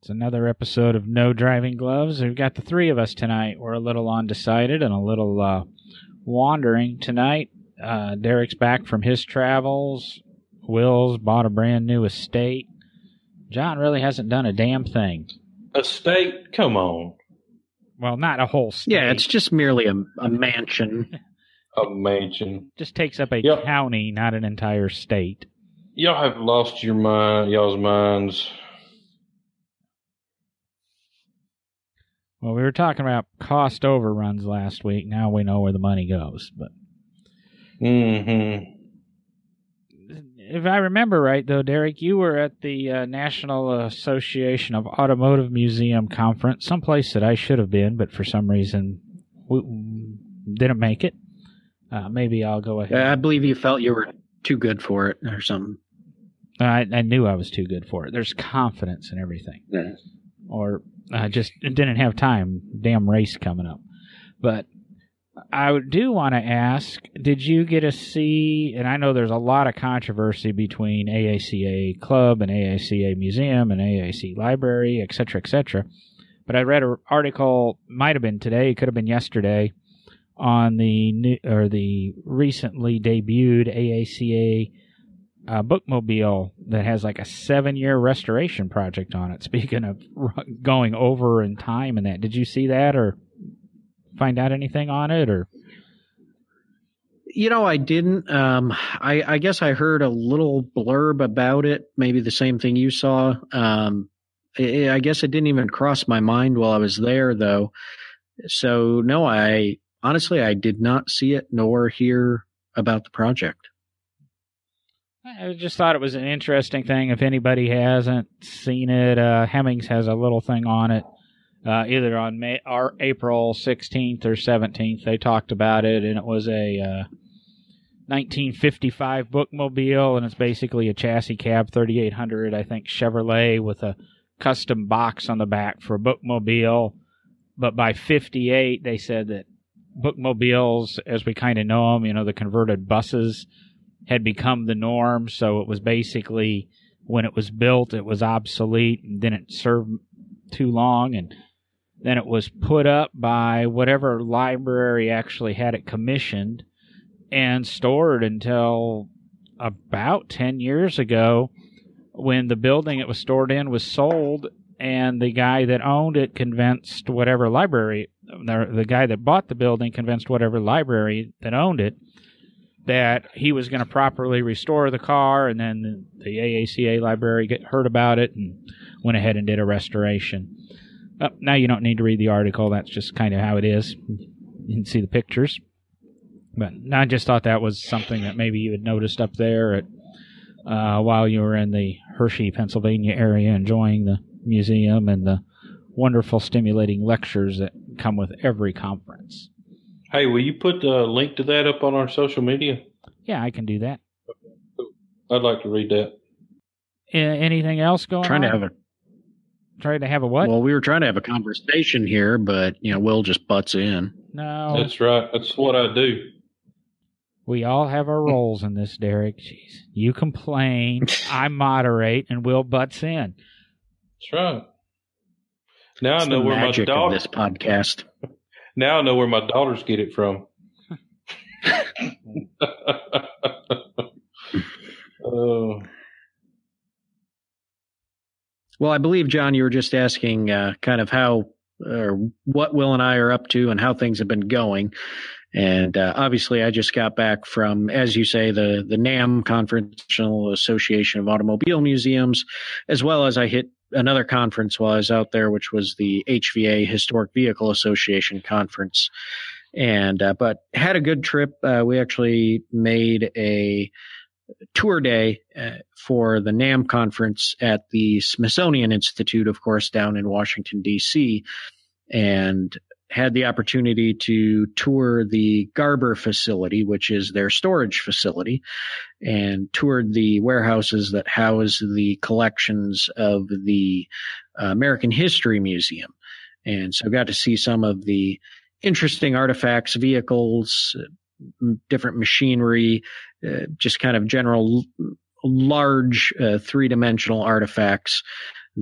It's another episode of No Driving Gloves. We've got the three of us tonight. We're a little undecided and a little uh, wandering tonight. Uh, Derek's back from his travels. Will's bought a brand new estate. John really hasn't done a damn thing. Estate? Come on. Well, not a whole state. Yeah, it's just merely a, a mansion. A mansion. just takes up a Yep. county, not an entire state. Y'all have lost your mind, y'all's minds. Well, we were talking about cost overruns last week. Now we know where the money goes. But Mm-hmm. if I remember right, though, Derek, you were at the uh, National Association of Automotive Museum conference, someplace that I should have been, but for some reason we didn't make it. Uh, maybe I'll go ahead. I believe you felt you were too good for it or something. I, I knew I was too good for it. There's confidence in everything. Yeah. Or I just didn't have time. Damn race coming up. But I do want to ask did you get to see, and I know there's a lot of controversy between AACA Club and AACA Museum and AAC Library, et cetera, et cetera. But I read an article, might have been today, could have been yesterday, on the new, or the recently debuted AACA uh, bookmobile that has like a seven year restoration project on it. Speaking of going over in time and that, did you see that or find out anything on it or? You know, I didn't. Um, I, I guess I heard a little blurb about it, maybe the same thing you saw. Um, I, I guess it didn't even cross my mind while I was there, though. So, no, I honestly, I did not see it nor hear about the project. I just thought it was an interesting thing. If anybody hasn't seen it, uh, Hemmings has a little thing on it. Uh, either on May or April 16th or 17th, they talked about it, and it was a uh, 1955 bookmobile, and it's basically a chassis cab 3800, I think Chevrolet with a custom box on the back for a bookmobile. But by 58, they said that bookmobiles, as we kind of know them, you know, the converted buses, had become the norm. So it was basically when it was built, it was obsolete and didn't serve too long. And then it was put up by whatever library actually had it commissioned and stored until about 10 years ago when the building it was stored in was sold and the guy that owned it convinced whatever library the, the guy that bought the building convinced whatever library that owned it that he was going to properly restore the car, and then the AACA library get, heard about it and went ahead and did a restoration. Oh, now you don't need to read the article. That's just kind of how it is. You can see the pictures. But I just thought that was something that maybe you had noticed up there at, uh, while you were in the Hershey, Pennsylvania area, enjoying the museum and the wonderful, stimulating lectures that come with every conference. Hey, will you put a link to that up on our social media? Yeah, I can do that. I'd like to read that. A- anything else going Trying on? to have a Trying to have a what? well, we were trying to have a conversation here, but you know, Will just butts in. no, That's right. That's what I do. we all have our roles in this, Derek. Jeez, you complain, I moderate, and Will butts in. That's right. Now It's I know the where my magic of this podcast. Now I know where my daughters get it from. Oh, Well, I believe John, you were just asking uh, kind of how or what Will and I are up to and how things have been going. And uh, obviously, I just got back from, as you say, the the NAM Conferential Association of Automobile Museums, as well as I hit another conference while I was out there, which was the HVA Historic Vehicle Association conference. And uh, but had a good trip. Uh, we actually made a tour day uh, for the NAM conference at the Smithsonian Institute, of course, down in Washington, D.C., and had the opportunity to tour the Garber facility, which is their storage facility, and toured the warehouses that house the collections of the uh, American History Museum. And so got to see some of the interesting artifacts, vehicles, different machinery, uh, just kind of general large uh, three dimensional artifacts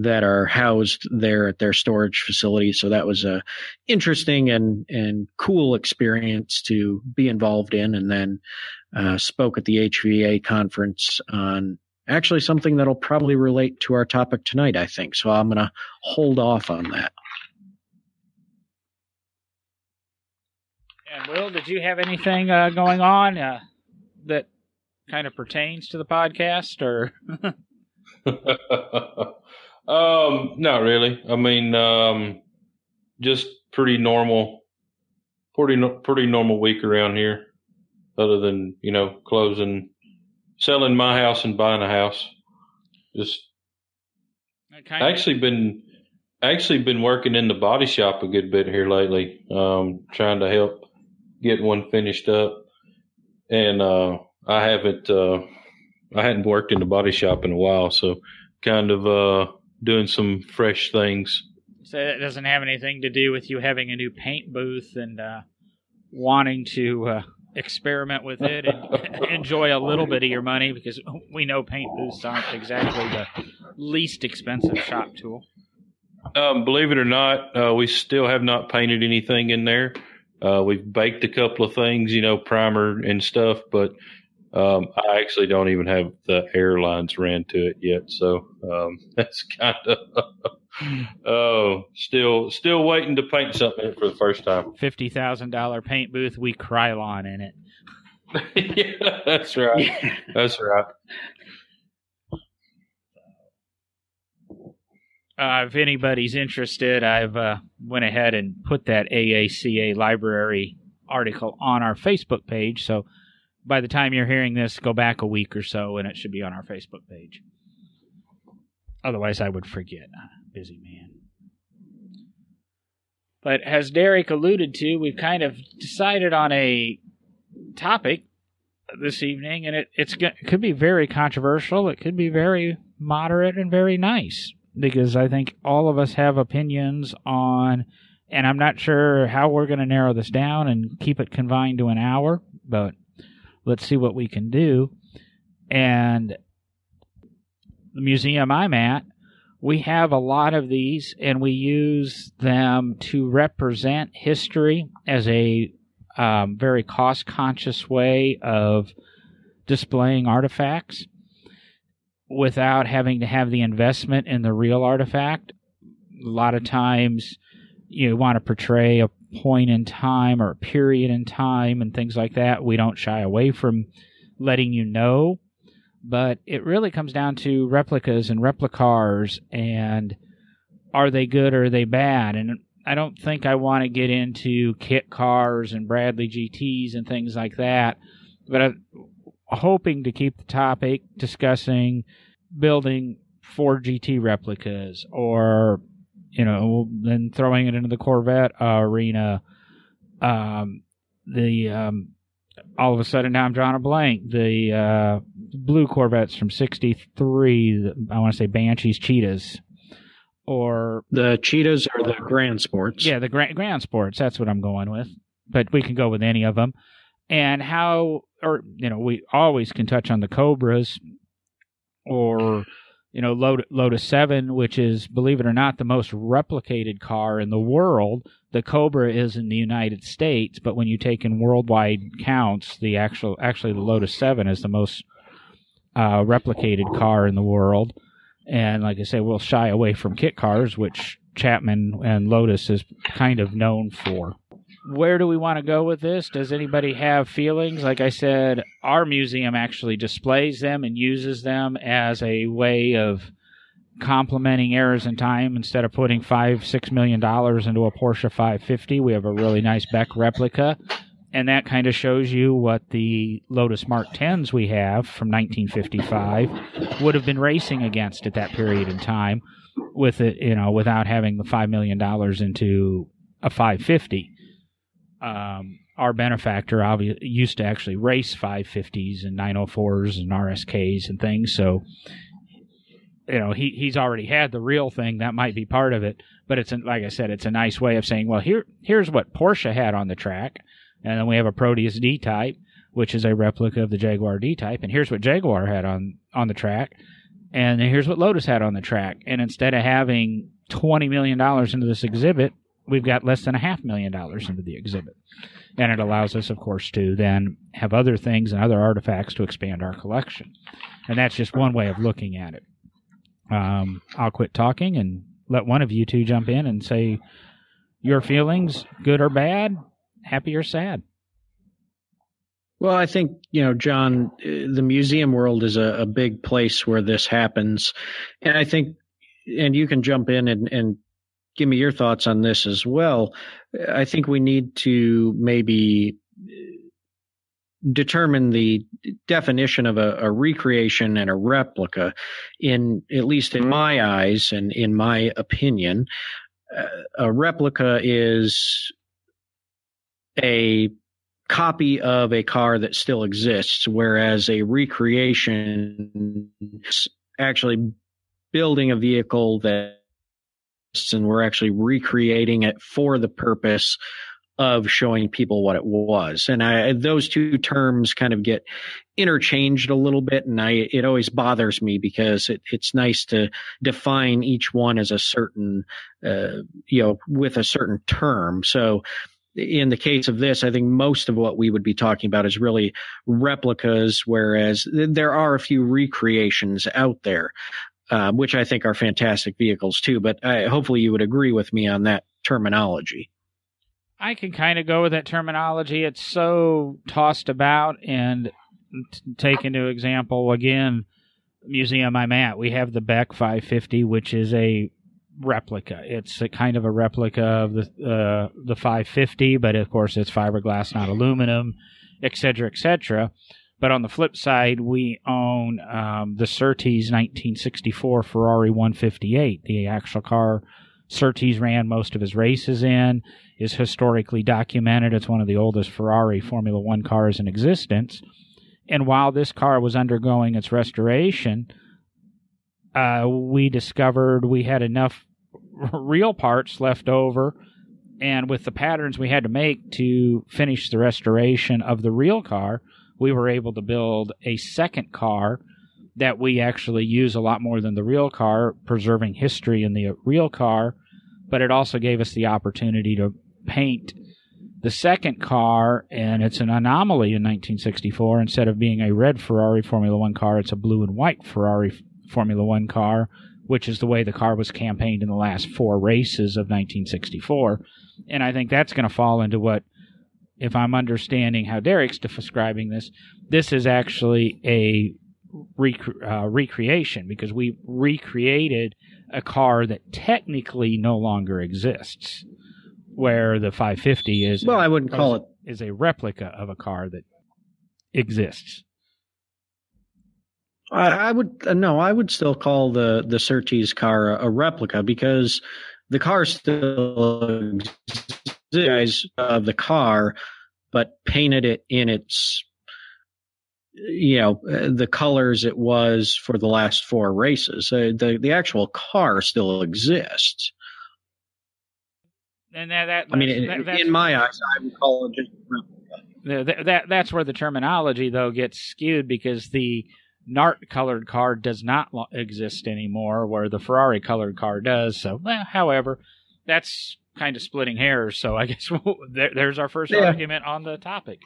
that are housed there at their storage facility. So that was a interesting and and cool experience to be involved in. And then uh, spoke at the HVA conference on actually something that'll probably relate to our topic tonight. I think so. I'm going to hold off on that. And Will, did you have anything uh, going on uh, that kind of pertains to the podcast, or? um, not really. I mean, um, just pretty normal, pretty pretty normal week around here. Other than you know closing, selling my house and buying a house. Just I actually been actually been working in the body shop a good bit here lately, um, trying to help get one finished up. And uh, I haven't uh, I hadn't worked in the body shop in a while, so kind of uh, doing some fresh things. So that doesn't have anything to do with you having a new paint booth and uh, wanting to uh, experiment with it and enjoy a little bit of your money because we know paint booths aren't exactly the least expensive shop tool. Um, believe it or not, uh, we still have not painted anything in there. Uh, we've baked a couple of things, you know, primer and stuff, but um, I actually don't even have the airlines ran to it yet, so um, that's kind of oh, still still waiting to paint something for the first time. Fifty thousand dollar paint booth, we Krylon in it. yeah, that's right. Yeah. That's right. Uh, if anybody's interested, I've uh, went ahead and put that AACA library article on our Facebook page. So by the time you're hearing this, go back a week or so, and it should be on our Facebook page. Otherwise, I would forget. Busy man. But as Derek alluded to, we've kind of decided on a topic this evening, and it it's it could be very controversial. It could be very moderate and very nice because I think all of us have opinions on, and I'm not sure how we're going to narrow this down and keep it confined to an hour, but let's see what we can do. And the museum I'm at, we have a lot of these and we use them to represent history as a um, very cost conscious way of displaying artifacts without having to have the investment in the real artifact. A lot of times you want to portray a point in time or a period in time and things like that. We don't shy away from letting you know, but it really comes down to replicas and replicars and are they good or are they bad? And I don't think I want to get into kit cars and Bradley GTs and things like that, but I'm hoping to keep the topic discussing building Ford GT replicas or you know, then throwing it into the Corvette uh, arena. Um, the um, all of a sudden now I'm drawing a blank. The uh, blue Corvettes from '63. I want to say Banshees Cheetahs, or the Cheetahs or the Grand Sports. Yeah, the Grand Grand Sports. That's what I'm going with. But we can go with any of them. And how, or you know, we always can touch on the Cobras, or you know, Lotus 7, which is, believe it or not, the most replicated car in the world. The Cobra is in the United States, but when you take in worldwide counts, the actual, actually, the Lotus 7 is the most uh, replicated car in the world. And like I say, we'll shy away from kit cars, which Chapman and Lotus is kind of known for where do we want to go with this? Does anybody have feelings? Like I said, our museum actually displays them and uses them as a way of complementing errors in time instead of putting five, six million dollars into a Porsche 550. We have a really nice Beck replica. And that kind of shows you what the Lotus Mark 10s we have from 1955 would have been racing against at that period in time with it, you know, without having the $5 million into a 550 um, our benefactor obviously used to actually race 550s and 904s and RSKs and things. So, you know, he, he's already had the real thing. That might be part of it. But it's, like I said, it's a nice way of saying, well, here here's what Porsche had on the track. And then we have a Proteus D type, which is a replica of the Jaguar D type. And here's what Jaguar had on, on the track. And here's what Lotus had on the track. And instead of having $20 million into this exhibit, we've got less than a half million dollars into the exhibit. And it allows us, of course, to then have other things and other artifacts to expand our collection. And that's just one way of looking at it. Um, I'll quit talking and let one of you two jump in and say your feelings, good or bad, happy or sad. Well, I think, you know, John, the museum world is a, a big place where this happens. And I think, and you can jump in and, and give me your thoughts on this as well. I think we need to maybe determine the definition of a, a, recreation and a replica in at least in my eyes and in my opinion uh, a replica is a copy of a car that still exists whereas a recreation is actually building a vehicle that and we're actually recreating it for the purpose of showing people what it was. And I, those two terms kind of get interchanged a little bit. And I, it always bothers me because it, it's nice to define each one as a certain, uh, you know, with a certain term. So, in the case of this, I think most of what we would be talking about is really replicas, whereas there are a few recreations out there, uh, which I think are fantastic vehicles too. But I, hopefully you would agree with me on that terminology. I can kind of go with that terminology. It's so tossed about and t- take into example again museum I'm at. We have the Beck 550, which is a replica. It's a kind of a replica of the uh, the 550, but of course it's fiberglass, not aluminum, etc., etc. But on the flip side, we own um, the Surtees 1964 Ferrari 158, the actual car Surtees ran most of his races in is historically documented. It's one of the oldest Ferrari Formula One cars in existence. And while this car was undergoing its restoration, uh, we discovered we had enough real parts left over. And with the patterns we had to make to finish the restoration of the real car, we were able to build a second car that we actually use a lot more than the real car, preserving history in the real car. But it also gave us the opportunity to paint the second car, and it's an anomaly in 1964. Instead of being a red Ferrari Formula One car, it's a blue and white Ferrari Formula One car, which is the way the car was campaigned in the last four races of 1964. And I think that's going to fall into what, if I'm understanding how Derek's describing this, this is actually a rec- uh, recreation because we recreated a car that technically no longer exists where the 550 is well, I wouldn't call it is a replica of a car that exists. I, I would uh, no, I would still call the the Surtees car a, a replica because the car still exists of the car, but painted it in its you know the colors it was for the last four races. Uh, the the actual car still exists and that, that I mean, that, in my eyes, I would call it just that, that that's where the terminology though gets skewed because the Nart colored car does not exist anymore, where the Ferrari colored car does. So, well, however, that's kind of splitting hairs. So I guess we'll, there, there's our first yeah. argument on the topic.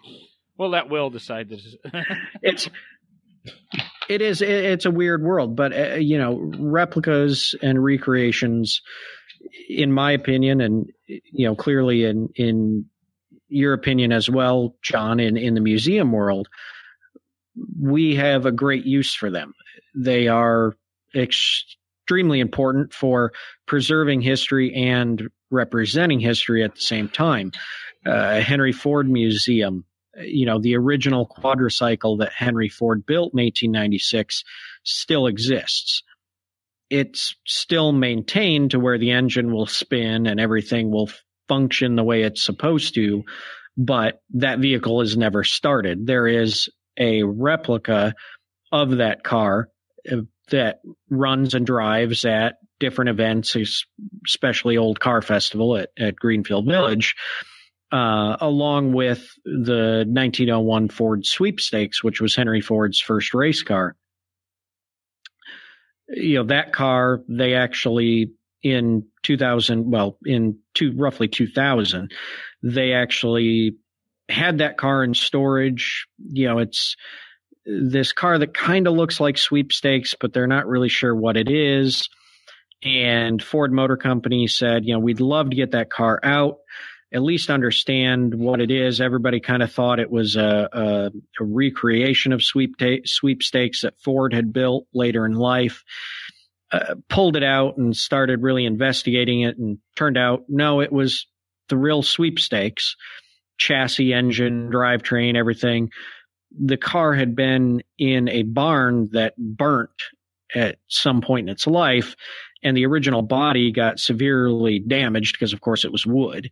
We'll let Will decide this. it's it is it's a weird world, but uh, you know replicas and recreations in my opinion, and you know, clearly in in your opinion as well, John, in in the museum world, we have a great use for them. They are extremely important for preserving history and representing history at the same time. Uh, Henry Ford Museum, you know, the original quadricycle that Henry Ford built in 1896 still exists it's still maintained to where the engine will spin and everything will function the way it's supposed to, but that vehicle is never started. There is a replica of that car uh, that runs and drives at different events, especially Old Car Festival at, at Greenfield Village, uh, along with the 1901 Ford Sweepstakes, which was Henry Ford's first race car you know, that car, they actually in 2000, well, in two, roughly 2000, they actually had that car in storage. You know, it's this car that kind of looks like sweepstakes, but they're not really sure what it is. And Ford Motor Company said, you know, we'd love to get that car out, at least understand what it is. Everybody kind of thought it was a, a, a recreation of sweepstakes that Ford had built later in life. Uh, pulled it out and started really investigating it, and turned out no, it was the real sweepstakes chassis, engine, drivetrain, everything. The car had been in a barn that burnt at some point in its life, and the original body got severely damaged because, of course, it was wood.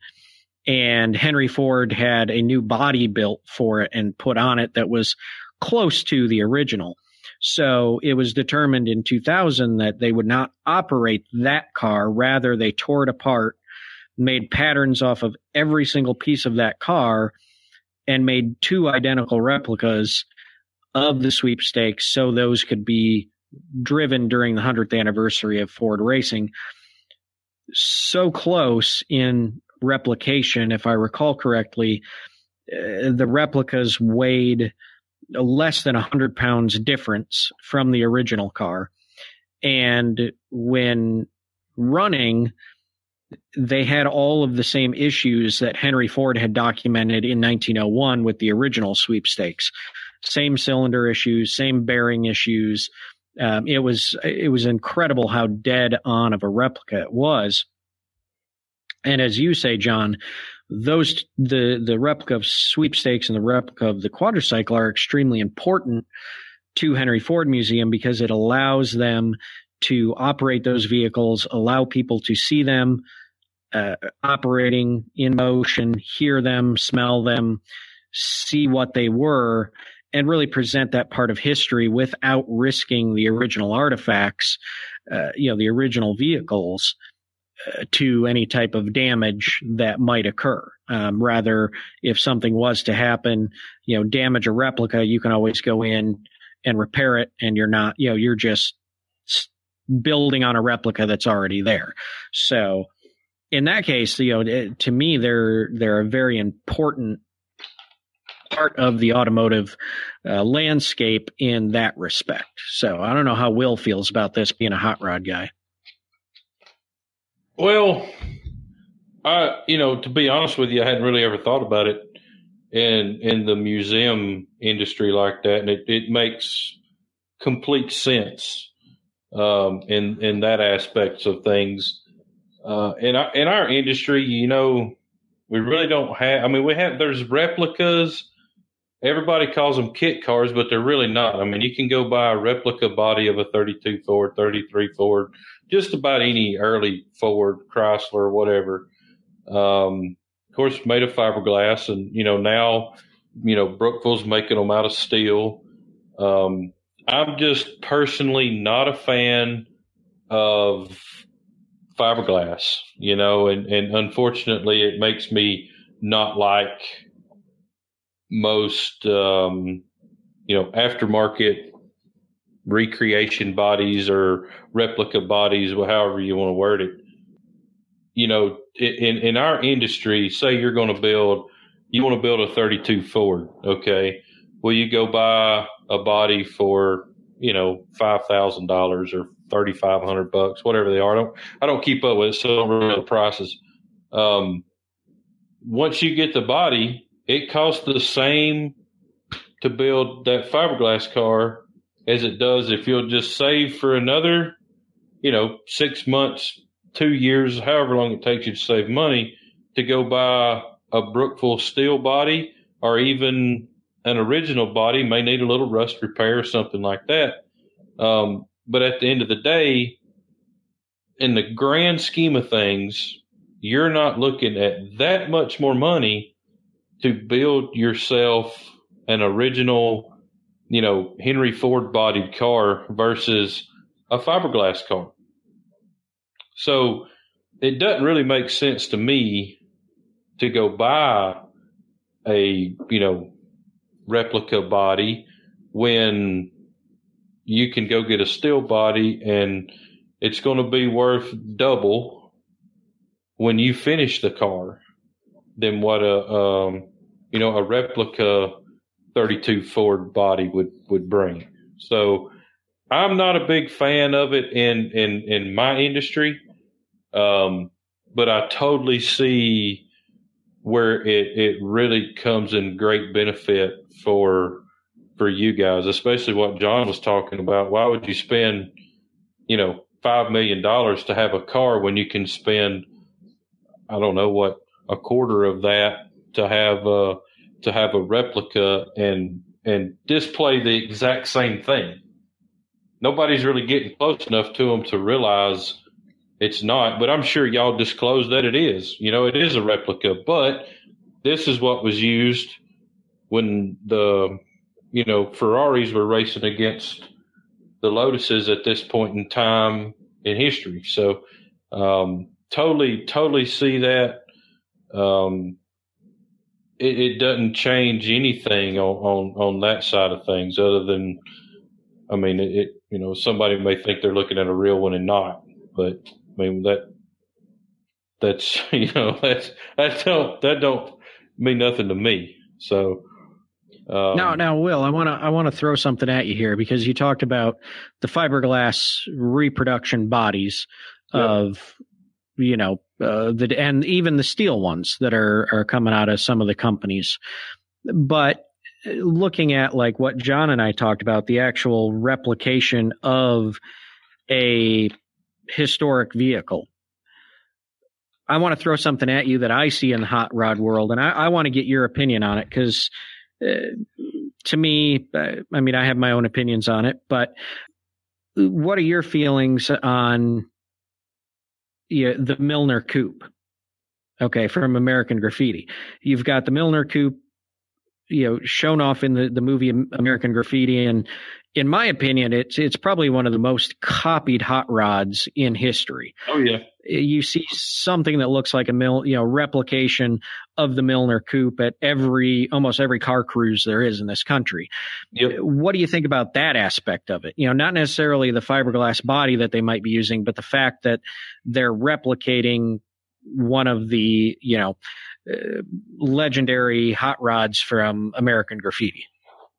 And Henry Ford had a new body built for it and put on it that was close to the original. So it was determined in 2000 that they would not operate that car. Rather, they tore it apart, made patterns off of every single piece of that car, and made two identical replicas of the sweepstakes so those could be driven during the 100th anniversary of Ford Racing. So close in replication, if I recall correctly, uh, the replicas weighed less than 100 pounds difference from the original car. And when running, they had all of the same issues that Henry Ford had documented in 1901 with the original sweepstakes. Same cylinder issues, same bearing issues, um, it was it was incredible how dead on of a replica it was. And as you say, John, those the the replica of sweepstakes and the replica of the quadricycle are extremely important to Henry Ford Museum because it allows them to operate those vehicles, allow people to see them uh, operating in motion, hear them, smell them, see what they were, and really present that part of history without risking the original artifacts, uh, you know, the original vehicles uh, to any type of damage that might occur. Um, rather, if something was to happen, you know, damage a replica, you can always go in and repair it, and you're not, you know, you're just building on a replica that's already there. So, in that case, you know, to me, they're they're a very important part of the automotive uh, landscape in that respect. So I don't know how Will feels about this being a hot rod guy. Well, I you know to be honest with you, I hadn't really ever thought about it in in the museum industry like that, and it, it makes complete sense um, in in that aspects of things. Uh, in our in our industry, you know, we really don't have. I mean, we have there's replicas everybody calls them kit cars, but they're really not. I mean, you can go buy a replica body of a 32 Ford, 33 Ford, just about any early Ford, Chrysler, whatever. Um, of course, made of fiberglass, and you know now, you know Brookville's making them out of steel. Um, I'm just personally not a fan of fiberglass, you know, and, and unfortunately, it makes me not like most um, you know aftermarket recreation bodies or replica bodies, however you want to word it. You know, in in our industry, say you're going to build, you want to build a 32 Ford, okay? Well, you go buy a body for you know five thousand dollars or thirty five hundred bucks, whatever they are. I don't I don't keep up with it, so I don't know the prices. Um, once you get the body, it costs the same to build that fiberglass car as it does if you'll just save for another, you know, six months, two years, however long it takes you to save money to go buy a Brookville steel body or even an original body may need a little rust repair or something like that. Um, but at the end of the day, in the grand scheme of things, you're not looking at that much more money to build yourself an original, you know, Henry Ford bodied car versus a fiberglass car. So it doesn't really make sense to me to go buy a, you know, replica body when you can go get a steel body and it's going to be worth double when you finish the car than what a um, you know a replica 32 Ford body would would bring. So I'm not a big fan of it in in in my industry, um, but I totally see where it it really comes in great benefit for for you guys, especially what John was talking about. Why would you spend, you know, five million dollars to have a car when you can spend, I don't know what, a quarter of that to have a to have a replica and and display the exact same thing. Nobody's really getting close enough to them to realize it's not, but I'm sure y'all disclosed that it is. You know, it is a replica, but this is what was used when the you know, Ferraris were racing against the Lotuses at this point in time in history. So, um, totally, totally see that. Um, it, it, doesn't change anything on, on, on that side of things other than, I mean, it, it, you know, somebody may think they're looking at a real one and not, but I mean, that, that's, you know, that's, that don't, that don't mean nothing to me. So, um, now, now, Will, I want to I want to throw something at you here because you talked about the fiberglass reproduction bodies yep. of you know uh, the and even the steel ones that are are coming out of some of the companies, but looking at like what John and I talked about, the actual replication of a historic vehicle. I want to throw something at you that I see in the hot rod world, and I, I want to get your opinion on it because to me, uh, I mean, I have my own opinions on it, but what are your feelings on you know, the Milner Coupe? Okay, from American Graffiti, you've got the Milner Coupe, you know, shown off in the the movie American Graffiti, and in my opinion, it's it's probably one of the most copied hot rods in history. Oh yeah, you see something that looks like a mill, you know, replication of the Milner Coupe at every almost every car cruise there is in this country. Yep. What do you think about that aspect of it? You know, not necessarily the fiberglass body that they might be using, but the fact that they're replicating one of the you know uh, legendary hot rods from American Graffiti.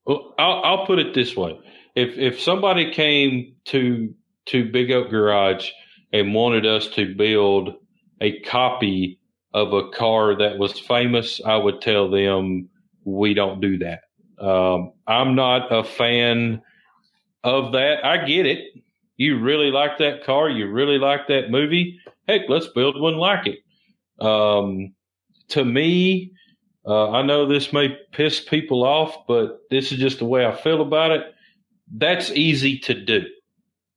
Well, I'll, I'll put it this way: if if somebody came to to Big Oak Garage and wanted us to build a copy of a car that was famous, I would tell them we don't do that. Um, I'm not a fan of that. I get it. You really like that car. You really like that movie. Heck, let's build one like it. Um, to me, uh, I know this may piss people off, but this is just the way I feel about it. That's easy to do.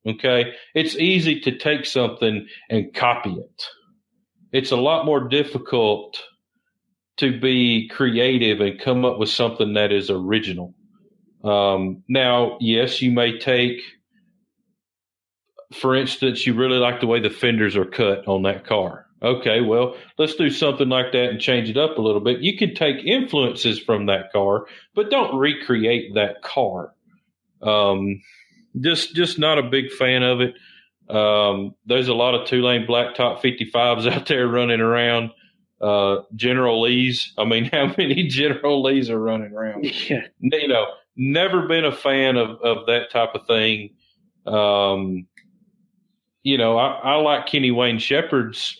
Okay. It's easy to take something and copy it. It's a lot more difficult to be creative and come up with something that is original. Um, now, yes, you may take, for instance, you really like the way the fenders are cut on that car. Okay, well, let's do something like that and change it up a little bit. You can take influences from that car, but don't recreate that car. Um, just just not a big fan of it. Um, there's a lot of two lane blacktop 55s out there running around. Uh, General Lee's. I mean, how many General Lee's are running around? Yeah. You know, never been a fan of, of that type of thing. Um, you know, I, I like Kenny Wayne Shepherd's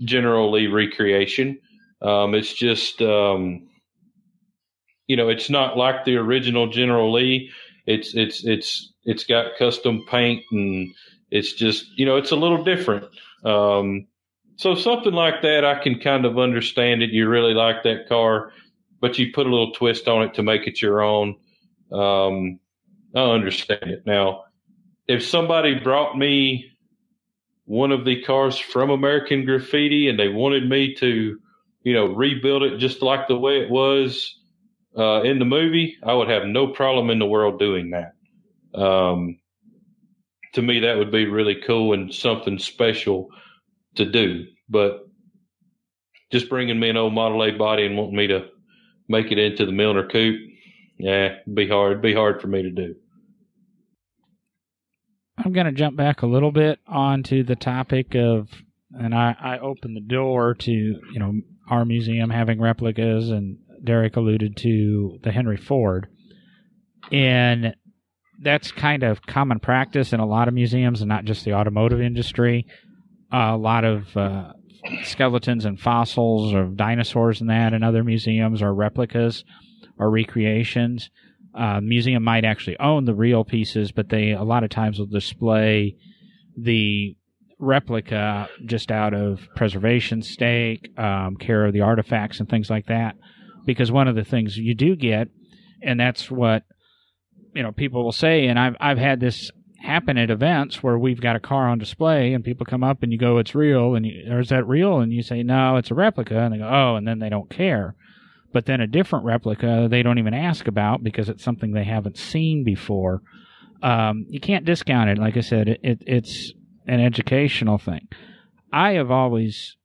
General Lee recreation. Um, it's just, um, you know, it's not like the original General Lee. It's it's it's it's got custom paint and it's just you know it's a little different. Um, so something like that, I can kind of understand it. You really like that car, but you put a little twist on it to make it your own. Um, I understand it now. If somebody brought me one of the cars from American Graffiti and they wanted me to, you know, rebuild it just like the way it was uh, in the movie, I would have no problem in the world doing that. Um, to me, that would be really cool and something special to do. But just bringing me an old Model A body and wanting me to make it into the Milner Coupe, yeah, be hard. Be hard for me to do. I'm going to jump back a little bit onto the topic of, and I, I opened the door to, you know, our museum having replicas, and Derek alluded to the Henry Ford. And that's kind of common practice in a lot of museums and not just the automotive industry. Uh, a lot of uh, skeletons and fossils of dinosaurs and that in other museums are replicas or recreations. Uh, museum might actually own the real pieces, but they a lot of times will display the replica just out of preservation stake, um, care of the artifacts, and things like that. Because one of the things you do get, and that's what you know people will say, and I've I've had this happen at events where we've got a car on display and people come up and you go, "It's real," and you, or is that real? And you say, "No, it's a replica," and they go, "Oh," and then they don't care but then a different replica they don't even ask about because it's something they haven't seen before. Um, you can't discount it. Like I said, it, it, it's an educational thing. I have always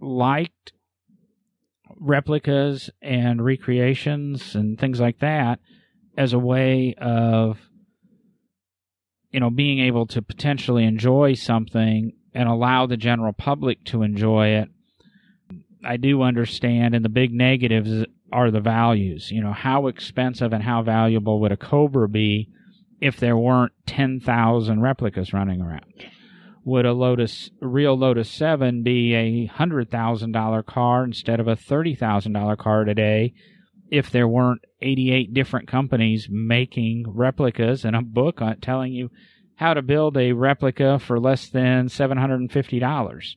liked replicas and recreations and things like that as a way of you know being able to potentially enjoy something and allow the general public to enjoy it I do understand, and the big negatives are the values. You know, how expensive and how valuable would a Cobra be if there weren't 10,000 replicas running around? Would a Lotus, real Lotus 7 be a $100,000 car instead of a $30,000 car today if there weren't 88 different companies making replicas and a book telling you how to build a replica for less than $750?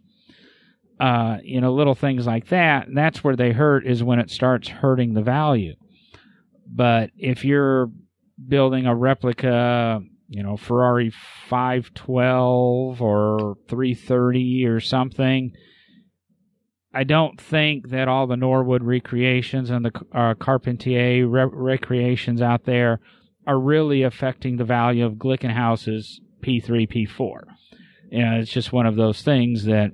uh, you know, little things like that. And that's where they hurt is when it starts hurting the value. But if you're building a replica, you know, Ferrari 512 or 330 or something, I don't think that all the Norwood recreations and the uh, Carpentier re- recreations out there are really affecting the value of Glickenhaus's P3, P4. You know, it's just one of those things that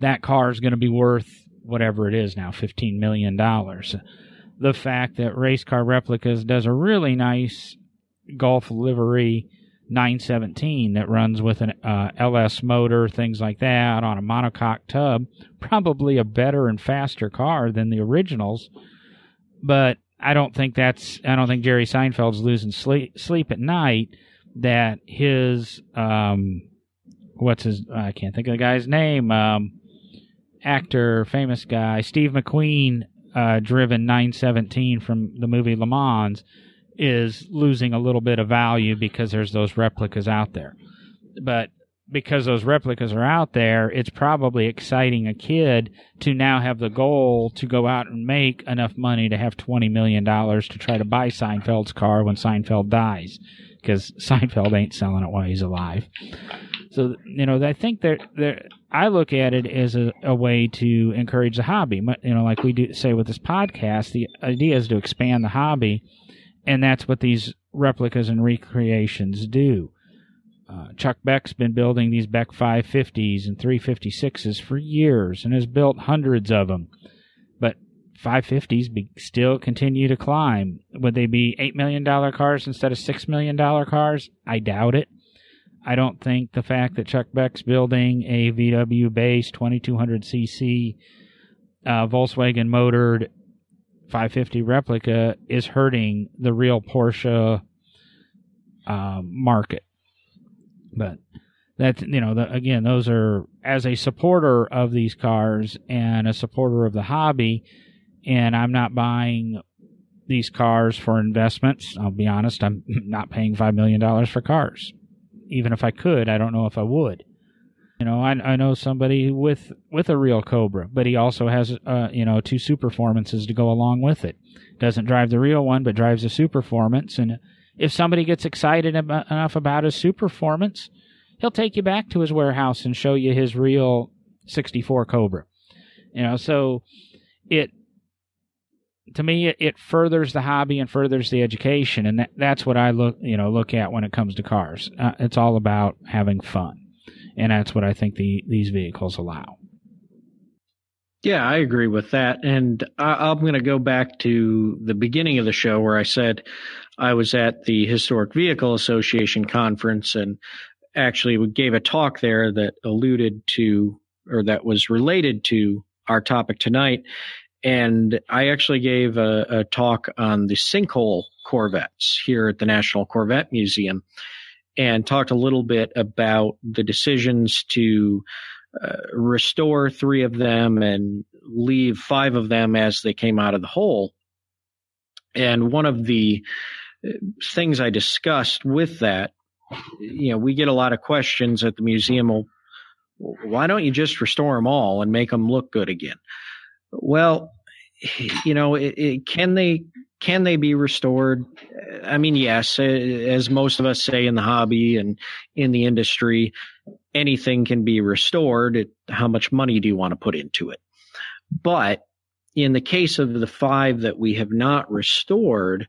that car is going to be worth whatever it is now, $15 million. The fact that Race Car Replicas does a really nice Gulf livery 917 that runs with an uh, LS motor, things like that, on a monocoque tub, probably a better and faster car than the originals. But I don't think that's, I don't think Jerry Seinfeld's losing sleep, sleep at night that his, um, what's his, I can't think of the guy's name, um, actor, famous guy, Steve McQueen, uh, driven 917 from the movie Le Mans, is losing a little bit of value because there's those replicas out there. But because those replicas are out there, it's probably exciting a kid to now have the goal to go out and make enough money to have $20 million to try to buy Seinfeld's car when Seinfeld dies. Because Seinfeld ain't selling it while he's alive. So, you know, I think that I look at it as a, a, way to encourage the hobby. You know, like we do say with this podcast, the idea is to expand the hobby, and that's what these replicas and recreations do. Uh, Chuck Beck's been building these Beck 550s and 356s for years and has built hundreds of them. But 550s be, still continue to climb. Would they be $8 million cars instead of $6 million cars? I doubt it. I don't think the fact that Chuck Beck's building a VW based 2200cc uh, Volkswagen motored 550 replica is hurting the real Porsche uh, market. But that you know, the, again, those are as a supporter of these cars and a supporter of the hobby, and I'm not buying these cars for investments. I'll be honest, I'm not paying five million dollars for cars even if I could, I don't know if I would. You know, I, I know somebody with with a real Cobra, but he also has uh, you know two Superformances to go along with it. Doesn't drive the real one, but drives a Superformance. And if somebody gets excited about, enough about his Superformance, he'll take you back to his warehouse and show you his real '64 Cobra. You know, so it to me it, it, furthers the hobby and furthers the education and that, that's what i look you know look at when it comes to cars uh, it's all about having fun and that's what i think the, these vehicles allow Yeah, I agree with that. And I, am going to go back to the beginning of the show where I said I was at the Historic Vehicle Association conference and actually we gave a talk there that alluded to or that was related to our topic tonight. And I actually gave a, a talk on the sinkhole Corvettes here at the National Corvette Museum and talked a little bit about the decisions to uh, restore three of them and leave five of them as they came out of the hole. And one of the uh, things I discussed with that, you know, we get a lot of questions at the museum. Well, why don't you just restore them all and make them look good again? Well, you know, it, it, can they can they be restored? I mean, yes, as most of us say in the hobby and in the industry, anything can be restored. How much money do you want to put into it? But in the case of the five that we have not restored,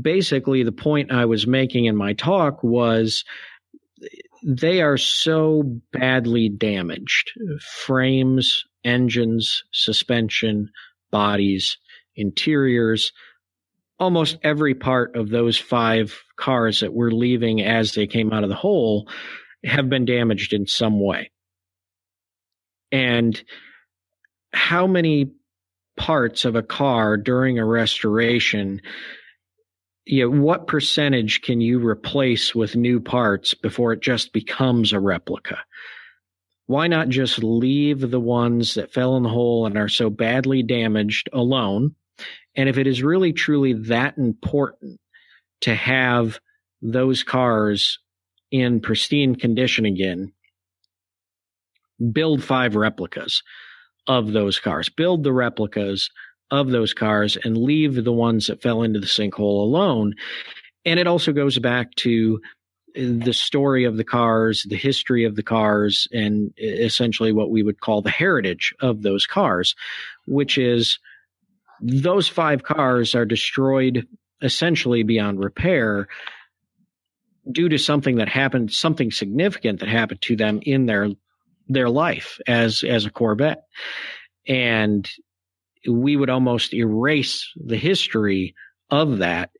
basically the point I was making in my talk was they are so badly damaged frames, engines, suspension, bodies, interiors, almost every part of those five cars that we're leaving as they came out of the hole have been damaged in some way. And how many parts of a car during a restoration you know, what percentage can you replace with new parts before it just becomes a replica? Why not just leave the ones that fell in the hole and are so badly damaged alone and if it is really truly that important to have those cars in pristine condition again, build five replicas of those cars, build the replicas of those cars and leave the ones that fell into the sinkhole alone. And it also goes back to the story of the cars, the history of the cars, and essentially what we would call the heritage of those cars, which is those five cars are destroyed essentially beyond repair due to something that happened, something significant that happened to them in their their life as as a Corvette, and we would almost erase the history of that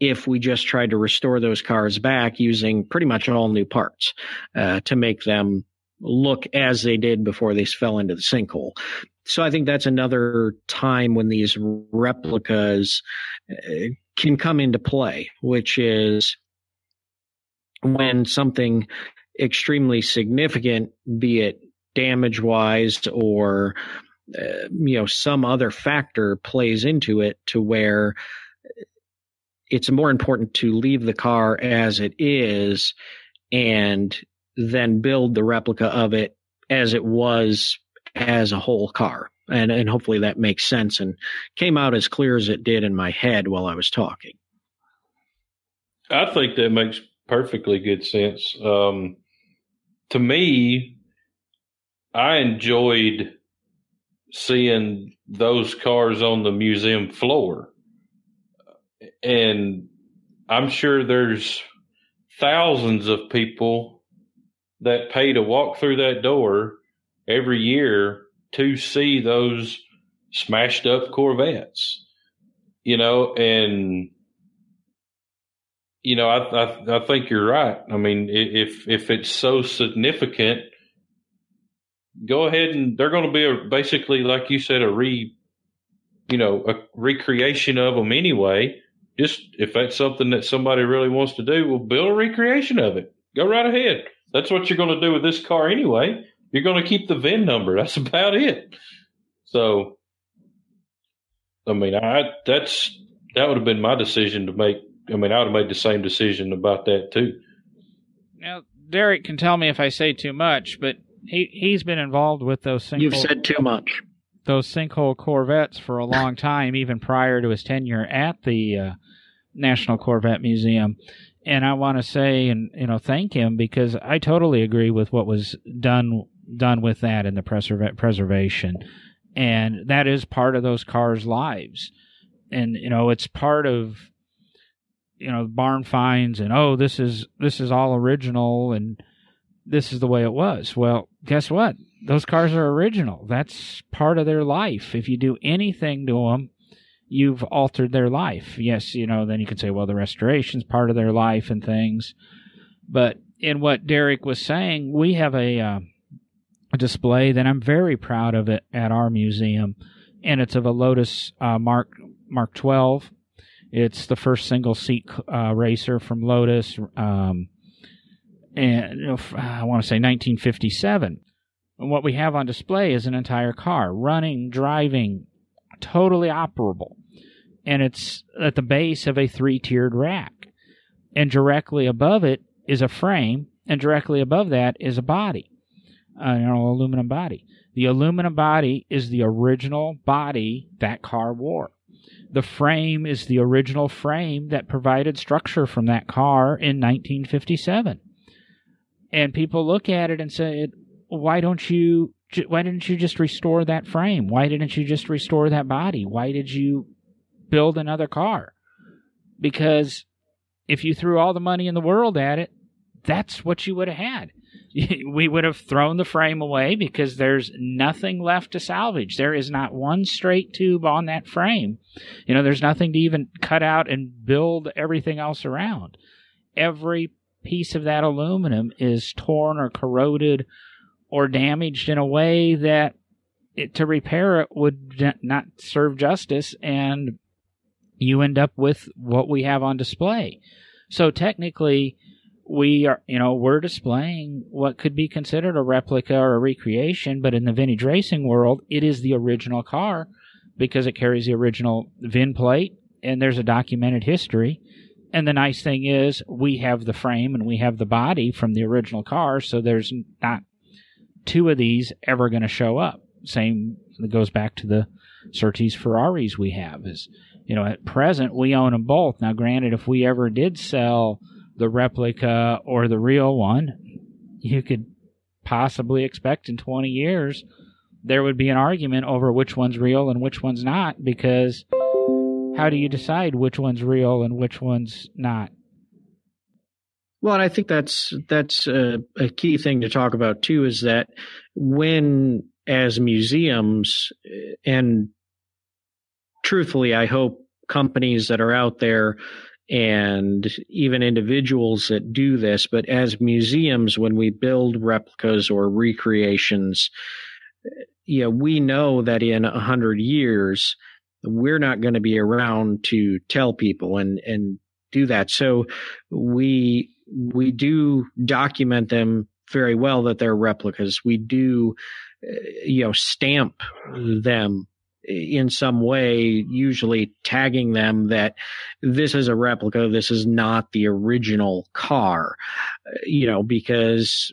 if we just tried to restore those cars back using pretty much all new parts uh, to make them look as they did before they fell into the sinkhole. So I think that's another time when these replicas uh, can come into play, which is when something extremely significant, be it damage wise or uh, you know some other factor plays into it to where it's more important to leave the car as it is and then build the replica of it as it was as a whole car. And, and hopefully that makes sense and came out as clear as it did in my head while I was talking. I think that makes perfectly good sense. Um, to me, I enjoyed seeing those cars on the museum floor. And I'm sure there's thousands of people that pay to walk through that door every year to see those smashed up Corvettes, you know, and you know, I, I, I think you're right. I mean, if if it's so significant, go ahead and they're going to be a, basically, like you said, a re, you know, a recreation of them anyway. Just if that's something that somebody really wants to do, we'll build a recreation of it. Go right ahead. That's what you're going to do with this car anyway. You're going to keep the VIN number. That's about it. So, I mean, I that's that would have been my decision to make. I mean, I would have made the same decision about that too. Now, Derek can tell me if I say too much, but he he's been involved with those. Sinkhole, You've said too much. Those sinkhole Corvettes for a long time, even prior to his tenure at the uh, National Corvette Museum and I want to say and you know thank him because I totally agree with what was done done with that in the preserva- preservation, and that is part of those cars' lives, and you know it's part of you know barn finds and oh this is this is all original and this is the way it was. Well, guess what? those cars are original. That's part of their life. If you do anything to them, you've altered their life. Yes, you know, then you can say, well, the restoration's part of their life and things. But in what Derek was saying, we have a, uh, a display that I'm very proud of it at our museum, and it's of a Lotus uh, Mark Mark 12. It's the first single seat uh, racer from Lotus, um, and I want to say 1957. And what we have on display is an entire car running, driving, totally operable. And it's at the base of a three tiered rack. And directly above it is a frame, and directly above that is a body, uh, an aluminum body. The aluminum body is the original body that car wore. The frame is the original frame that provided structure from that car in 1957. And people look at it and say, why don't you why didn't you just restore that frame? Why didn't you just restore that body? Why did you build another car? Because if you threw all the money in the world at it, that's what you would have had. We would have thrown the frame away because there's nothing left to salvage. There is not one straight tube on that frame. You know, there's nothing to even cut out and build everything else around. Every piece of that aluminum is torn or corroded or damaged in a way that it, to repair it would not serve justice and you end up with what we have on display. So technically, we are, you know, we're displaying what could be considered a replica or a recreation, but in the vintage racing world, it is the original car because it carries the original VIN plate and there's a documented history. And the nice thing is, we have the frame and we have the body from the original car, so there's not two of these ever going to show up. Same that goes back to the Surtees Ferraris we have. Is you know at present we own them both. Now, granted, if we ever did sell the replica or the real one, you could possibly expect in 20 years there would be an argument over which one's real and which one's not because how do you decide which one's real and which one's not? Well, and I think that's that's a, a, key thing to talk about too is that when as museums and truthfully, I hope companies that are out there and even individuals that do this, but as museums, when we build replicas or recreations, you know, we know that in a hundred years, we're not going to be around to tell people and, and do that. So we, we do document them very well that they're replicas. We do, eh, you know, stamp them in some way, usually tagging them that this is a replica, this is not the original car, you know, because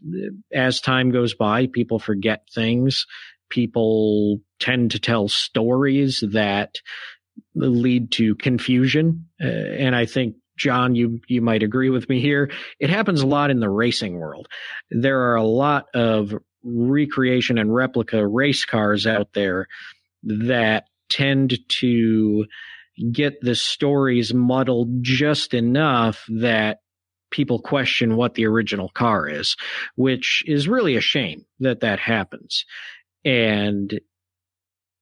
as time goes by, people forget things. People tend to tell stories that lead to confusion. Uh, and I think John, you you might agree with me here. It happens a lot in the racing world. There are a lot of recreation and replica race cars out there that tend to get the stories muddled just enough that people question what the original car is, which is really a shame that that happens. And,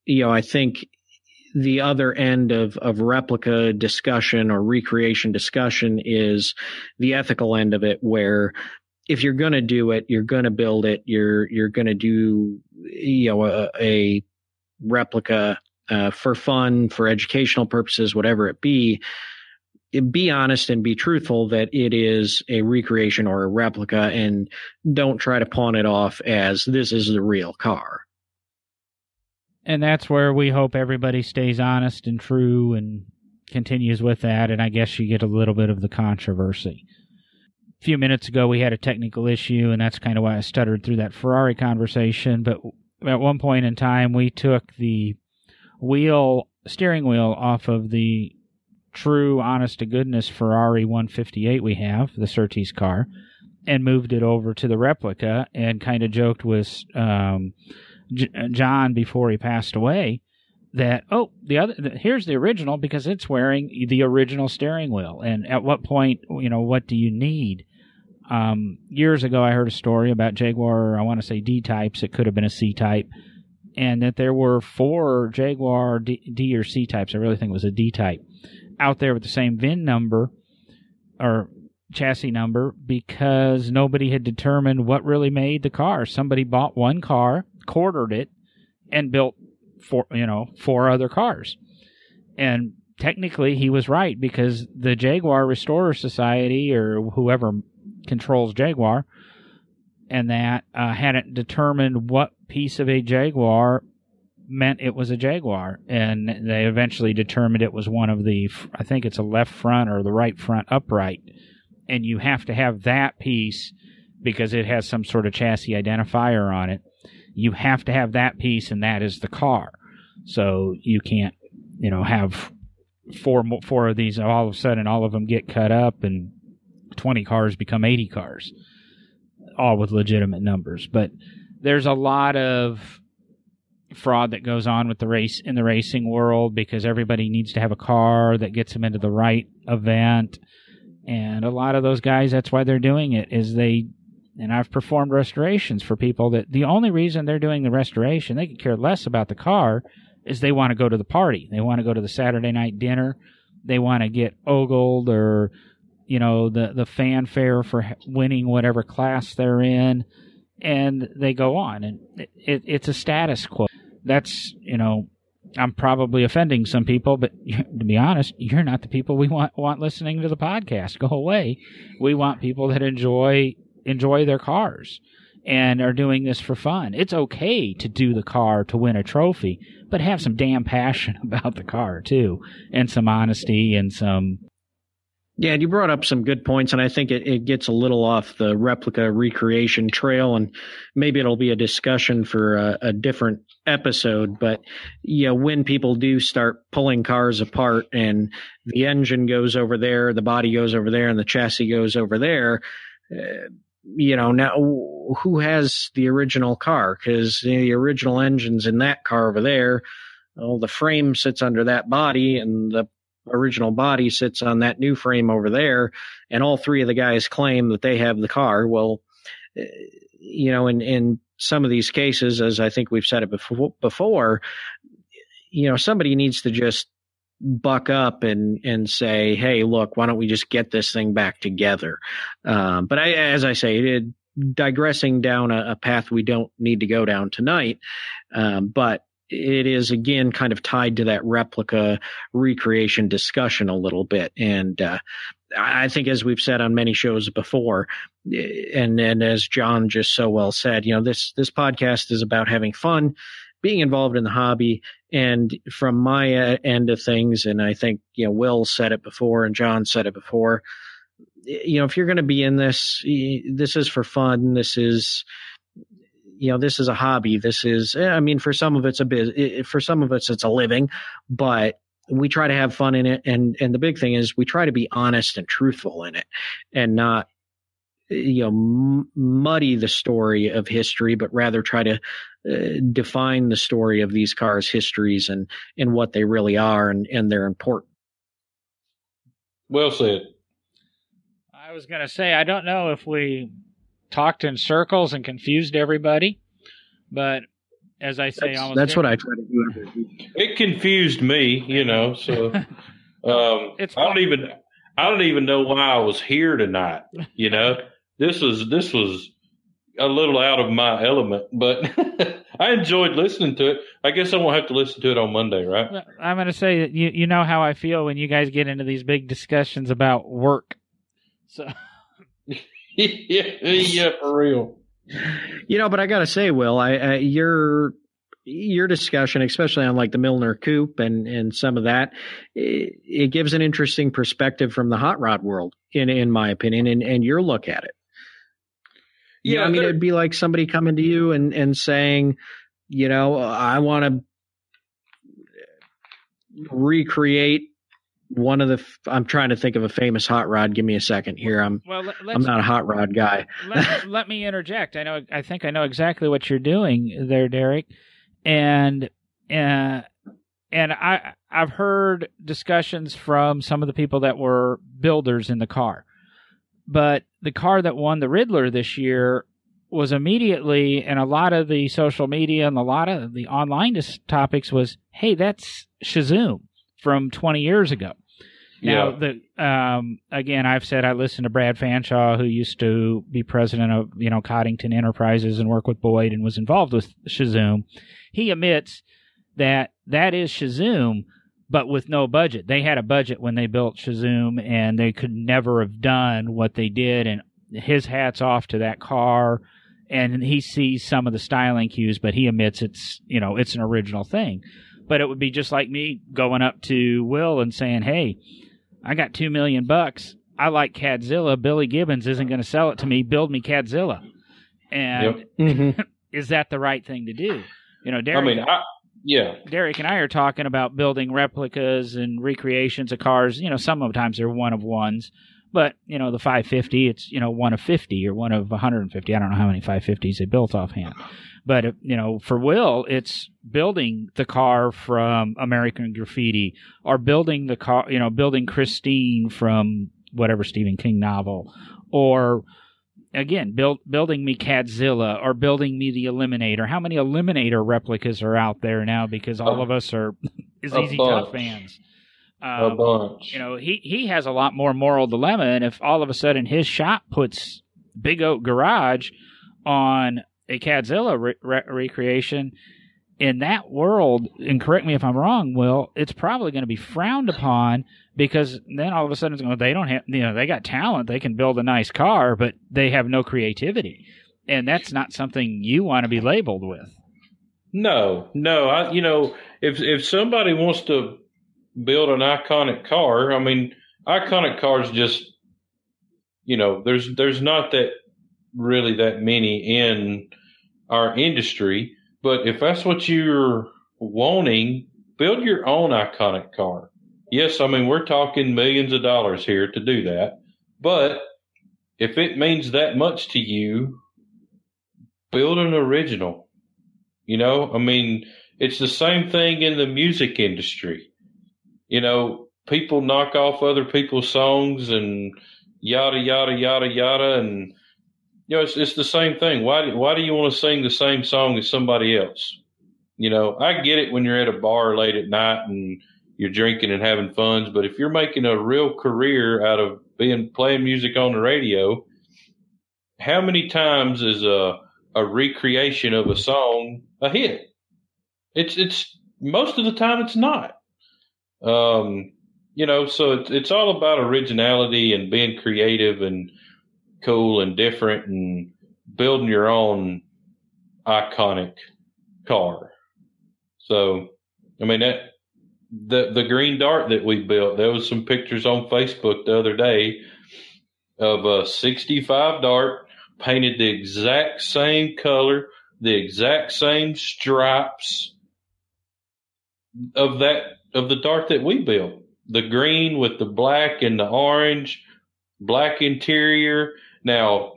you know, I think the other end of, of replica discussion or recreation discussion is the ethical end of it where if you're going to do it, you're going to build it, you're, you're going to do, you know, a, a replica uh, for fun, for educational purposes, whatever it be, be honest and be truthful that it is a recreation or a replica and don't try to pawn it off as this is the real car. And that's where we hope everybody stays honest and true and continues with that. And I guess you get a little bit of the controversy. A few minutes ago, we had a technical issue, and that's kind of why I stuttered through that Ferrari conversation. But at one point in time, we took the wheel, steering wheel off of the true, honest to goodness Ferrari 158 we have, the Surtees car, and moved it over to the replica and kind of joked with um, J- John before he passed away that oh the other here's the original because it's wearing the original steering wheel. And at what point you know what do you need Um, years ago, I heard a story about Jaguar. I want to say D types. It could have been a C type, and that there were four Jaguar D, D or C types. I really think it was a D type out there with the same VIN number or chassis number because nobody had determined what really made the car. Somebody bought one car, quartered it, and built four, you know, four other cars. And technically, he was right because the Jaguar Restorer Society or whoever controls Jaguar and that uh, hadn't determined what piece of a Jaguar meant it was a Jaguar, and they eventually determined it was one of the, I think it's a left front or the right front upright, and you have to have that piece because it has some sort of chassis identifier on it. You have to have that piece, and that is the car. So you can't, you know, have four four of these. All of a sudden, all of them get cut up, and twenty cars become eighty cars, all with legitimate numbers. But there's a lot of fraud that goes on with the race in the racing world because everybody needs to have a car that gets them into the right event. And a lot of those guys that's why they're doing it is they and I've performed restorations for people that the only reason they're doing the restoration they could care less about the car is they want to go to the party. They want to go to the Saturday night dinner. They want to get ogled or you know the the fanfare for winning whatever class they're in and they go on and it, it, it's a status quo that's you know I'm probably offending some people, but to be honest, you're not the people we want want listening to the podcast. Go away. We want people that enjoy enjoy their cars and are doing this for fun. It's okay to do the car to win a trophy, but have some damn passion about the car too, and some honesty and some yeah, and you brought up some good points, and I think it, it gets a little off the replica recreation trail, and maybe it'll be a discussion for a, a different episode. But yeah, when people do start pulling cars apart, and the engine goes over there, the body goes over there, and the chassis goes over there, uh, you know, now who has the original car? Because you know, the original engine's in that car over there. Well, the frame sits under that body, and the original body sits on that new frame over there, and all three of the guys claim that they have the car. Well, eh, you know, in in some of these cases, as I think we've said it before, before you know, somebody needs to just buck up and and say, "Hey, look, why don't we just get this thing back together?" Um, but I, as I say, it, digressing down a, a, path we don't need to go down tonight. Um, but it is again kind of tied to that replica recreation discussion a little bit. And uh, I think, as we've said on many shows before, and and as John just so well said, you know, this this podcast is about having fun, being involved in the hobby, and from my uh, end of things, and I think you know, Will said it before, and John said it before. You know, if you're going to be in this, this is for fun. This is you know this is a hobby. This is eh, i mean for some of it's a bit for some of us it's a living but we try to have fun in it. And and the big thing is we try to be honest and truthful in it and not you know m- muddy the story of history but rather try to uh, define the story of these cars histories and and what they really are and and they're important well said. I was going to say i don't know if we talked in circles and confused everybody. But as I say, that's, that's what I try to do. It confused me, you know. So um, it's I don't even I don't even know why I was here tonight. You know, this was this was a little out of my element, but I enjoyed listening to it. I guess I won't have to listen to it on Monday, right? I'm going to say that you you know how I feel when you guys get into these big discussions about work. So yeah, yeah, for real. You know, but I got to say, Will, I, I your your discussion, especially on like the Milner Coupe and and some of that, it, it, gives an interesting perspective from the hot rod world, in in my opinion, and and your look at it. Yeah, I mean, it'd be like somebody coming to you and and saying, you know, I want to recreate one of the I'm trying to think of a famous hot rod. Give me a second here. I'm well, I'm not a hot rod guy. let, let, me interject. I know I think I know exactly what you're doing there, Derek. And uh, and I I've heard discussions from some of the people that were builders in the car. but the car that won the Ridler this year was immediately, and a lot of the social media and a lot of the online dis- topics was, hey, that's CheZoom from 20 years ago. Now, Yeah. the um, again, I've said I listened to Brad Fanshaw, who used to be president of you know Coddington Enterprises and work with Boyd and was involved with CheZoom. He admits that that is CheZoom, but with no budget. They had a budget when they built CheZoom, and they could never have done what they did. And his hats off to that car. And he sees some of the styling cues, but he admits it's you know it's an original thing. But it would be just like me going up to Will and saying, "Hey, I got two million bucks. I like Cadzilla. Billy Gibbons isn't going to sell it to me. Build me Cadzilla." And Yep. Mm-hmm. is that the right thing to do? You know, Derek, I mean, I, yeah, Derek and I are talking about building replicas and recreations of cars. You know, sometimes they're one of ones, but you know, the 550, it's you know one of 50 or one of 150. I don't know how many 550s they built offhand, but uh, you know, for Will, it's building the car from American Graffiti or building the car, you know, building Christine from whatever Stephen King novel, or again, build, building me Cadzilla or building me the Eliminator. How many Eliminator replicas are out there now? Because all of us are is ZZ Top bunch. Fans. a Um, bunch. you know, he he has a lot more moral dilemma, and if all of a sudden his shop puts Big Oak Garage on a Cadzilla re- re- recreation. In that world, and correct me if I'm wrong, Will, it's probably going to be frowned upon because then all of a sudden it's going, they don't have, you know, they got talent, they can build a nice car, but they have no creativity, and that's not something you want to be labeled with. No, no. I, you know, if if somebody wants to build an iconic car, I mean, iconic cars just, you know, there's there's not that really that many in our industry. But if that's what you're wanting, build your own iconic car. Yes, I mean we're talking millions of dollars here to do that. But if it means that much to you, build an original. You know, I mean, it's the same thing in the music industry. You know, people knock off other people's songs and yada yada yada yada, and you know, it's it's the same thing. Why do, why do you want to sing the same song as somebody else? You know, I get it when you're at a bar late at night and you're drinking and having fun, but if you're making a real career out of being playing music on the radio, how many times is a a recreation of a song a hit? It's it's most of the time it's not. Um, you know, so it's it's all about originality and being creative and cool and different and building your own iconic car. So, I mean that the the green dart that we built. There was some pictures on Facebook the other day of a 65 dart painted the exact same color, the exact same stripes of that of the dart that we built. The green with the black and the orange, black interior. Now,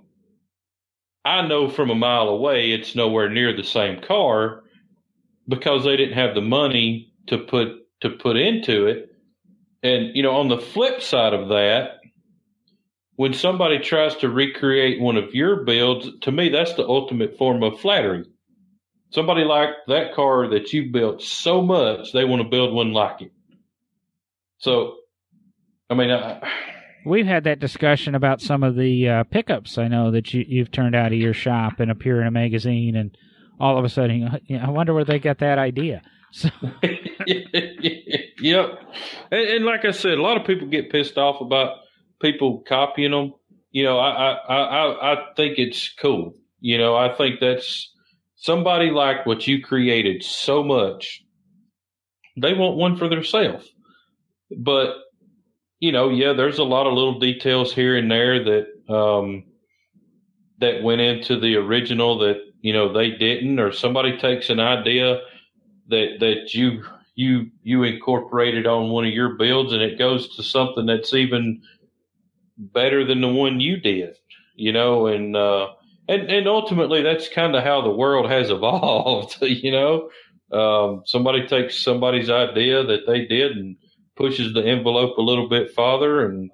I know from a mile away it's nowhere near the same car because they didn't have the money to put to put into it. And you know, on the flip side of that, when somebody tries to recreate one of your builds, to me that's the ultimate form of flattery. Somebody like that car that you built so much, they want to build one like it. So, I mean, I, We've had that discussion about some of the uh, pickups. I know that you, you've turned out of your shop and appear in a magazine, and all of a sudden, you know, I wonder where they got that idea. So, yep. And, and like I said, a lot of people get pissed off about people copying them. You know, I, I, I, I think it's cool. You know, I think that's somebody like what you created so much. They want one for themselves. But, you know, yeah, there's a lot of little details here and there that, um, that went into the original that, you know, they didn't, or somebody takes an idea that that you you you incorporated on one of your builds and it goes to something that's even better than the one you did you know and uh and and ultimately that's kind of how the world has evolved you know um somebody takes somebody's idea that they did and pushes the envelope a little bit farther and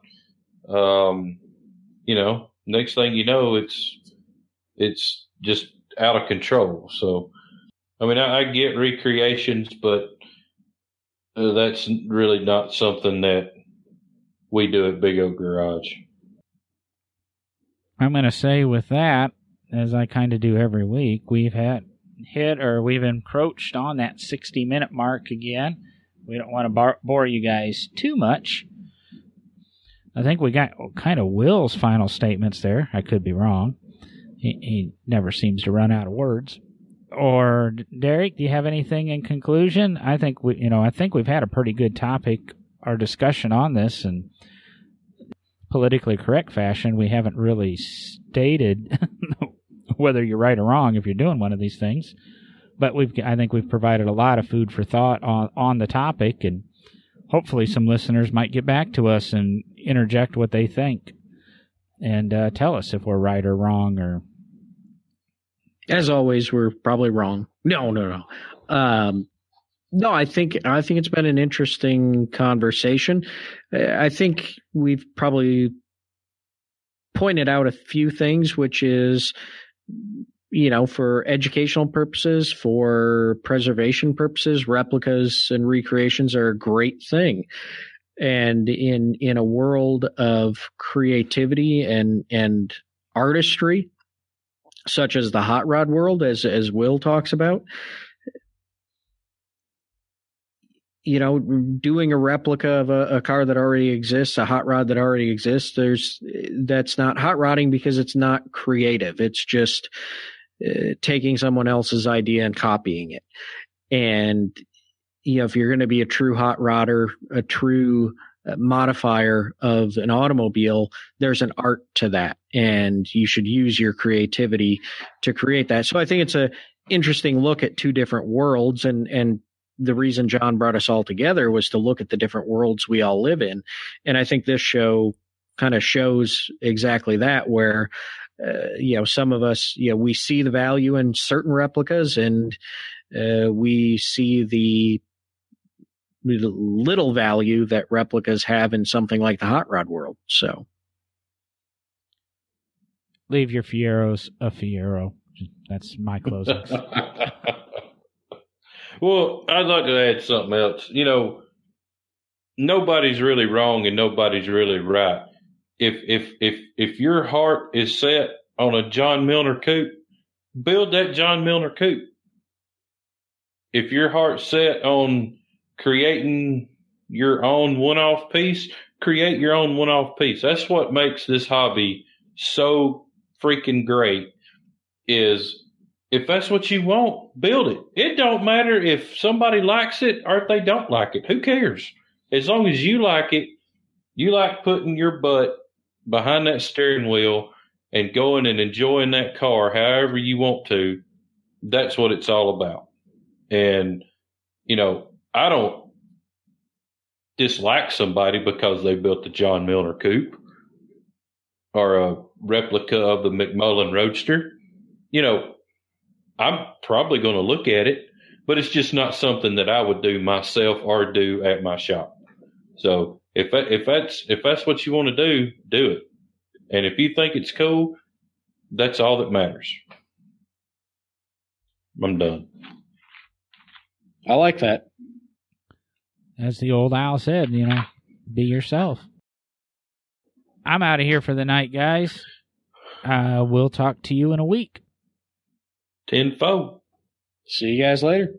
um you know, next thing you know, it's it's just out of control. So, I mean, I, I get recreations, but uh, that's really not something that we do at Big Oak Garage. I'm going to say with that, as I kind of do every week, we've had hit or we've encroached on that 60 minute mark again. We don't want to bar- bore you guys too much. I think we got kind of Will's final statements there. I could be wrong. He, he never seems to run out of words. Or Derek, do you have anything in conclusion? I think we, you know, I think we've had a pretty good topic, our discussion on this, and politically correct fashion. We haven't really stated whether you're right or wrong if you're doing one of these things. But we've, I think we've provided a lot of food for thought on, on the topic and hopefully some listeners might get back to us and interject what they think. And uh, tell us if we're right or wrong or as always we're probably wrong. No no no. Um, no i think i think it's been an interesting conversation. I think we've probably pointed out a few things which is you know, for educational purposes, for preservation purposes, replicas and recreations are a great thing. And in in a world of creativity and and artistry, such as the hot rod world, as as Will talks about, you know, doing a replica of a, a, car that already exists, a hot rod that already exists, there's that's not hot rodding because it's not creative. It's just uh, taking someone else's idea and copying it. And you know, if you're going to be a true hot rodder, a true uh, modifier of an automobile, there's an art to that, and you should use your creativity to create that. So I think it's a interesting look at two different worlds, and and the reason John brought us all together was to look at the different worlds we all live in, and I think this show kind of shows exactly that where uh, you know, some of us, you know, we see the value in certain replicas and uh, we see the little value that replicas have in something like the hot rod world. So leave your Fieros a Fiero. That's my closing. well, I'd like to add something else. You know, nobody's really wrong and nobody's really right if if if if your heart is set on a John Milner coupe, build that John Milner coupe. If your heart's set on creating your own one-off piece, create your own one-off piece. That's what makes this hobby so freaking great. Is if that's what you want, build it. It don't matter if somebody likes it or if they don't like it. Who cares? As long as you like it, you like putting your butt behind that steering wheel and going and enjoying that car however you want to, that's what it's all about. And, you know, I don't dislike somebody because they built the John Milner coupe or a replica of the McMullen Roadster. You know, I'm probably going to look at it, but it's just not something that I would do myself or do at my shop. So if if that's if that's what you want to do, do it. And if you think it's cool, that's all that matters. I'm done. I like that. As the old owl said, you know, be yourself. I'm out of here for the night, guys. Uh, we'll talk to you in a week. Tenfold. See you guys later.